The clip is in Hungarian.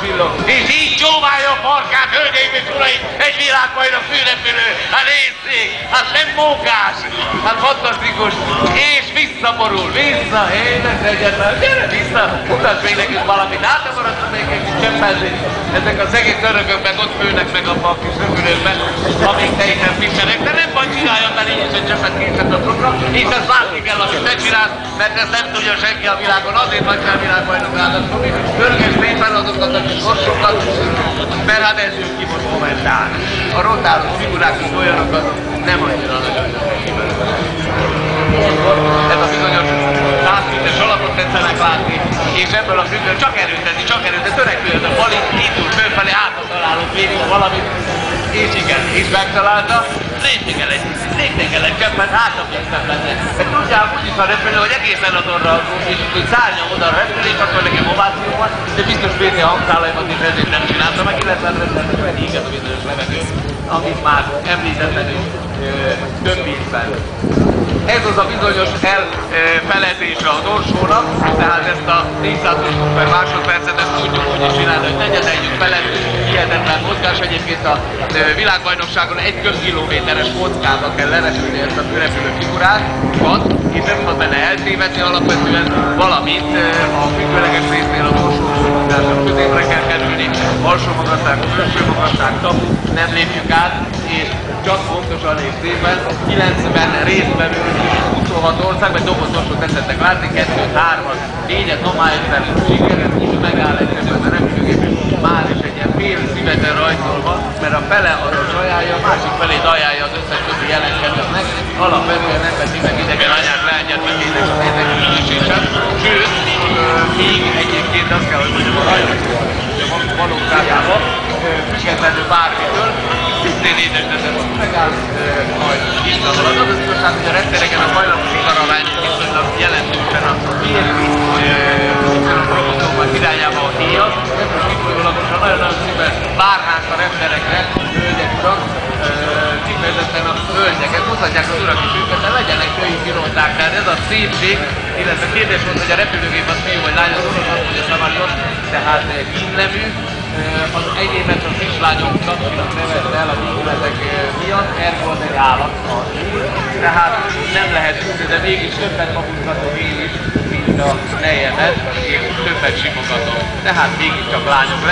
csillog, és így csóválja a farkát, hölgyeim és uraim, egy világbajnok főrepülő, hát nézzék, hát nem mókás, hát fantasztikus, és visszaborul, vissza, édes egyetlen, gyere vissza, mutasd még nekünk valamit, hát maradtunk még egy kis csöppezni, ezek a szegény törökök meg ott főnek meg abba a kis röpülőben, amíg te innen fisserek, de csináljam, mert így is egy csöppet készített a és ezt látni kell, amit te csinálsz, mert ezt nem tudja senki a világon, azért vagy fel világbajnok állatkomi, pörges szépen azokat a kis sorsokat, mert hát ez jön ki most momentán. A rotáló figurák is olyanokat nem annyira nagyon ez a bizonyos 100 méteres alapot tetszenek látni, és ebből a függőn csak erőteni, csak erőteni, törekvő ez a bali, indul fölfelé, áttalálunk végig valamit, és igen, és megtalálta, lépni kell egy, lépni kell egy cseppet, hátrafiasztabb lenne. Mert tudják úgy is a repülő, hogy egészen az orra és hogy szárnya oda a repülés, akkor nekem ováció van, de biztos védi a hangszálaimat is ezért nem csinálta meg, illetve rendben éget a bizonyos levegő, amit már említettem is több ízben. Ez az a bizonyos elfelezése az orsónak, tehát ezt a 420 per másodpercet ezt tudjuk úgy is csinálni, hogy negyedeljük felett hihetetlen mozgás. Egyébként a világbajnokságon egy köbkilométeres kockába kell lerepülni ezt a főrepülő figurát, van, és nem szabad benne eltévedni alapvetően, valamint a függőleges résznél az orsó középre kell kerülni, alsó magasság, felső magasság, tapu, nem lépjük át, és csak pontosan és szépen 90 résztvevő 26 ország, vagy dobozosot teszettek látni, 2 3 4-et nomális szerint sikerült, megáll egy a repülőgép, már is egy ilyen fél szíveten rajzolva, mert a fele az a sajája, a másik felé dajálja az összes többi jelentkezőknek, alapvetően nem veszi meg idegen anyák leányát, meg édesítésen, sőt, még egyébként azt kell, hogy mondjam, a rajzoló valóságában, függetlenül bármitől, szintén édesített megáll, majd visszahalad. Az az igazság, hogy a reptereken a hajlamos ikaralány viszonylag szépen várnánk a repterekre, hölgyek, urak, kifejezetten a hölgyeket, mutatják az urak is őket, de legyenek női pilóták, tehát ez a szépség, illetve kérdés volt, hogy a repülőgép az fiú vagy lány, az orosz azt mondja Samariot, tehát hímnemű, az egyébet a kislányok kapcsolat nevezte el a vízületek miatt, ergo az egy állat Tehát nem lehet tudni, de mégis többet maguzgatom én is, mint a nejemet, és többet simogatom. Tehát mégiscsak lányok lesz.